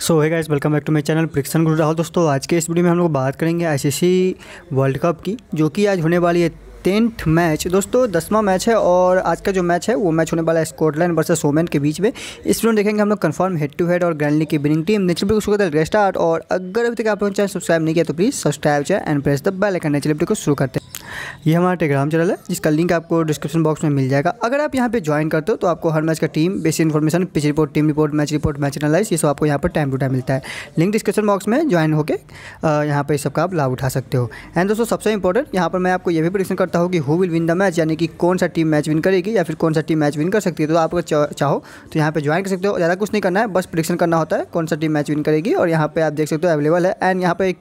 So hi guys welcome back to my channel prediction Guru Rahul दोस्तों, आज के इस वीडियो में हम लोग बात करेंगे आईसीसी वर्ल्ड कप की, जो कि आज होने वाली है टेंथ मैच दोस्तों, दसवां मैच है और आज का जो मैच है, वो मैच होने वाला है स्कॉटलैंड वर्सेस ओमेन के बीच में। इस वीडियो देखेंगे हम लोग कन्फर्म हेड टू हेड और ग्रैंडली की विनिंग टीम नेचुरल को शुरू करते स्टार्ट और अगर अभी तक आप लोगों ने चैनल सब्सक्राइब नहीं किया तो प्लीज़ सब्सक्राइब चाहे and press the bell icon natural को शुरू करते हैं। ये हमारा टेलीग्राम चैनल है, जिसका लिंक आपको डिस्क्रिप्शन बॉक्स में मिल जाएगा। अगर आप यहाँ पे ज्वाइन करते हो तो आपको हर मैच का team basic information pitch report team report match report match analyse ये सब आपको यहाँ पर टाइम टू टाइम मिलता है। लिंक डिस्क्रिप्शन बॉक्स में ज्वाइन होकर यहाँ पर इस सबका आप लाभ उठा सकते हो। एंड दोस्तों, सबसे इंपॉर्टेंट यहाँ पर मैं आपको ये भी प्रिडिक्शन करता हूँ कि who will win the match यानी कि कौन सा टीम मैच विन करेगी, या फिर कौन सा टीम मैच विन कर सकती है। तो आप चाहो तो यहाँ पर ज्वाइन कर सकते हो। ज़्यादा कुछ नहीं करना है, बस प्रिडिक्शन करना होता है, कौन सा टीम मैच विन करेगी, और यहाँ पर आप देख सकते हो अवेलेबल है। एंड यहाँ पर एक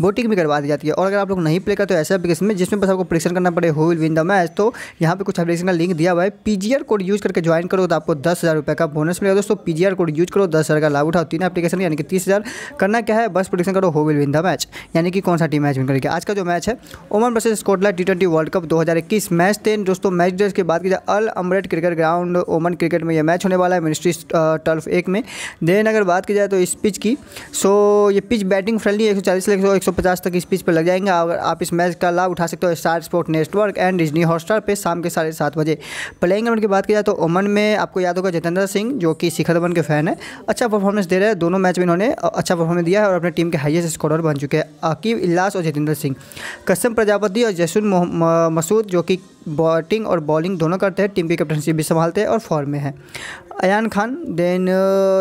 वोटिंग भी करवा दी जाती है। और अगर आप लोग नहीं प्ले करते हो ऐसे एप्लीकेशन में, जिसमें बस आपको प्रिडिक्शन करना पड़े who will win the match तो यहाँ पे कुछ एप्लीकेशन का लिंक दिया हुआ है। पीजीआर कोड यूज़ करके ज्वाइन करो तो आपको दस हज़ार रुपये का बोनस मिलेगा। दोस्तों पीजीआर कोड यूज़ करो, दस हज़ार का लाभ उठाओ। तीन एप्लीकेशन यानी कि तीस हज़ार। करना क्या है? बस प्रोडिक्शन करो हो विल विन द मैच यानी कि कौन सा टीम मैच विन करेगी? आज का जो मैच है Oman versus Scotland T twenty world cup दो हज़ार इक्कीस मैच टेन दोस्तों मैच डेज़ की बात की जाए Al Amerat cricket ground Oman cricket में यह मैच होने वाला है मिनिस्ट्री टर्फ एक में। देन अगर बात की जाए तो इस पिच की सो ये पिच बैटिंग फ्रेंडली एक सौ चालीस से एक सौ पचास तक इस पिच पर लग जाएँगे। अगर आप इस मैच का लाभ उठा सकते हो Star Sport Network and Disney Hotstar पर शाम के साढ़े सात बजे। प्लेइंग ग्राउंड की बात की जाए तो ओमन में आपको याद होगा जितेंद्र सिंह, जो कि शिखर धवन के फ़ैन है। अच्छा परफॉर्मेंस दे रहे हैं। दोनों मैच में इन्होंने अच्छा परफॉर्मेंस दिया है और अपने टीम के हाइएस्ट स्कोरर बन चुके हैं। अकीब इलास और जितेंद्र सिंह। कसम प्रजापति और जैसुन मसूद, जो कि बैटिंग और बॉलिंग दोनों करते हैं, टीम की कैप्टनशिप भी संभालते हैं और फॉर्म में है। अयान खान, देन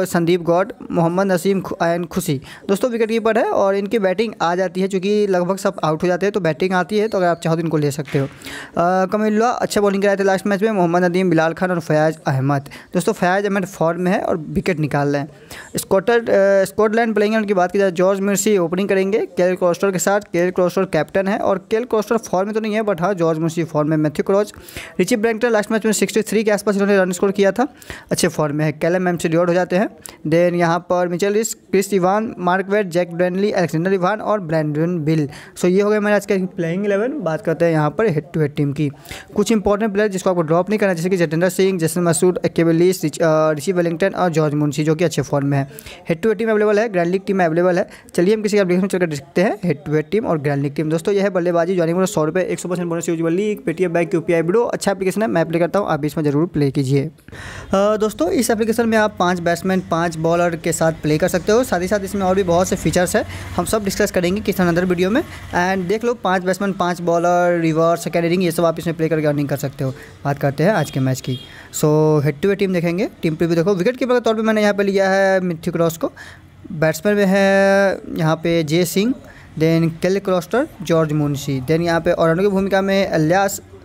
संदीप गौड, मोहम्मद नसीम अयन खुशी। दोस्तों विकेट कीपर है और इनकी बैटिंग आ जाती है क्योंकि लगभग सब आउट हो जाते हैं तो बैटिंग आती है तो अगर आप चाहो तो इनको ले सकते हो। कमिल्ला अच्छा बॉलिंग कराए थे लास्ट मैच में, मोहम्मद नदीम, बिलाल खान और फयाज अहमद। दोस्तों, फयाज अहमद फॉर्म में है और विकेट निकाल रहे हैं। स्कॉटर स्कॉटलैंड प्लेइंग की बात की जाए, जॉर्ज मिर्सी ओपनिंग करेंगे केल क्रॉस्टर के साथ केल क्रोस्टर कैप्टन है और केल क्रॉस्टर फॉर्म में तो नहीं है बट हाँ जॉर्ज मिर्सी फॉर्म में Matthew Cross Richie Berrington last match में सिक्सटी थ्री के आसपास इन्होंने रन स्कोर किया था। अच्छे फॉर्म में है। कैलम एम से हो जाते हैं। देन यहाँ पर Mitchell Rees Chris Evan Mark Watt Jack Brandley Alexander Evan और ब्रैंडन बिल सो ये हो गया मेरे आज के प्लेइंग इलेवन बात करते हैं यहाँ पर हेड टू हेड टीम की। कुछ इंपॉर्टेंट प्लेयर जिसको आपको ड्रॉप नहीं करना जैसे कि जतेंद्र सिंह जैसन मसूद केवलिस ऋषि वेलिंगटन और जॉर्ज मुंशी जो कि अच्छे फॉर्म में है। Head to head team available है। ग्रैंड लीग टीम अवेलेबल है। चलिए हम किसी एप्लीकेशन में चलकर देखते हैं। हेड टू हेड टीम और ग्रैंड लीग टीम दोस्तों, यह है बल्लेबाजी। ज्वाइनिंग सौ रुपये एक सौ percent bonus usually Paytm bank की यूपीआई वीडियो अच्छा एप्लीकेशन है, मैं अप्लाई करता हूँ, आप इसमें ज़रूर प्ले कीजिए। दोस्तों, इस एप्लीकेशन में आप पाँच बैट्समैन पाँच बॉलर के साथ प्ले कर सकते हो। साथ ही साथ इसमें और भी बहुत से फीचर्स है। हम सब डिस्कस करेंगे किसान अंदर वीडियो में। एंड देख लो, पाँच बैट्समैन पाँच बॉलर रिवर्स कैरिंग ये सब आप इसमें प्ले करके अर्निंग कर सकते हो। बात करते हैं आज के मैच की। So head to head team देखेंगे। टीम प्रीव्यू देखो। विकेट कीपर के तौर पर मैंने यहाँ पर लिया है मिथ्यू क्रॉस को। बैट्समैन में है यहाँ पे J Singh then Kyle Coetzer George Munsey then यहाँ पे और की भूमिका में Ilyas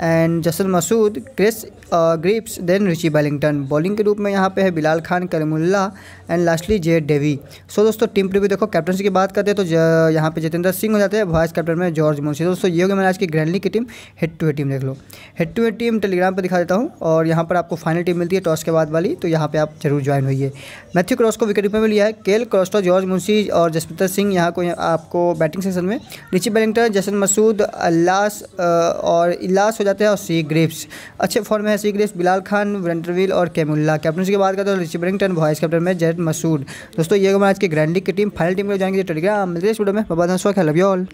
and Zeeshan Maqsood Chris Greaves then Richie Berrington bowling के रूप में यहाँ पे है Bilal Khan Kaleemullah and lastly J Davey so दोस्तों टीम प्रीव्यू देखो कैप्टनसी की बात करते हैं तो यहाँ पे जितेंद्र सिंह हो जाते हैं वाइस कैप्टन में जॉर्ज मुंशी दोस्तों, ये हो गया मैंने आज की ग्रैंडली की team head to head team देख लो. Head to head team Telegram पर दिखा देता हूँ, और यहाँ पर आपको फाइनल टीम मिलती है टॉस के बाद वाली तो यहाँ पर आप ज़रूर ज्वाइन हुई मैथ्यू क्रॉस को विकेट में लिया है केल क्रॉस्टो जॉर्ज मुंशी और जसप्रीत सिंह यहाँ को, आपको बैटिंग सेक्शन में. रिची बैलिंगटन जसन मसूद अल्लास और इलास हो जाते हैं और सी ग्रिप्स अच्छे फॉर्म में है सी ग्रिप्स बिलाल खान वेंटरविल और कैमुल्ला कैप्टन की बात करते हैं रिची ब्रिंगटन वॉइस कैप्टन में जैद मसूद दोस्तों, ये हमारे आज की ग्रैंड की टीम फाइनल टीम में जाएँगे टेलीग्राम मिलते हैं स्टूडियो में। बाबा लव यू ऑल